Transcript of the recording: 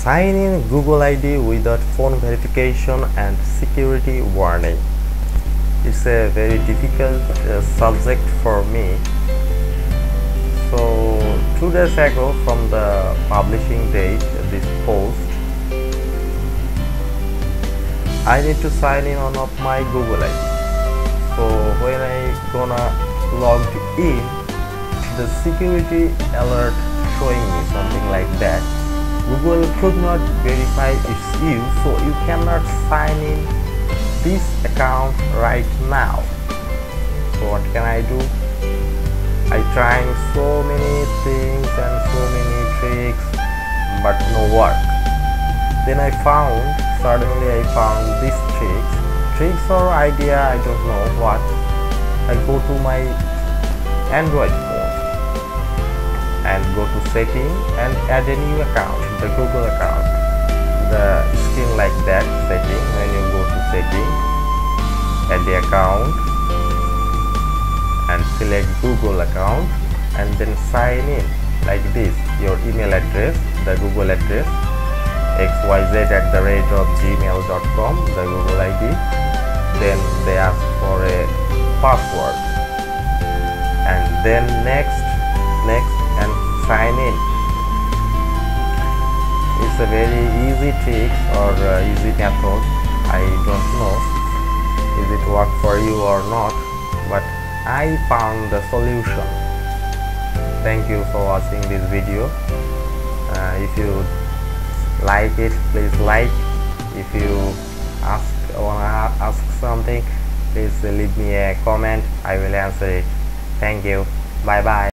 sign in Google ID without phone verification and security warning. It's a very difficult uh, subject for me. So two days ago from the publishing date this post I need to sign in on of my Google ID. So when I gonna log in the security alert Google could not verify it's you so you cannot sign in this account right now. So what can I do? I trying so many things and so many tricks but no work. Then I found suddenly I found this tricks. Tricks or idea I don't know what. I go to my Android phone and go to setting and add a new account the Google account. The screen like that setting when you go to setting add the account and select Google account and then sign in. Like this your email address the Google address xyz at the rate of gmail.com the Google ID then they ask for a password. And then next next and sign it's a very easy trick or uh, easy method I don't know is it work for you or not but I found the solution. Thank you for watching this video. Uh, if you like it please like. If you ask wanna ask something please leave me a comment. I will answer it. Thank you. Bye bye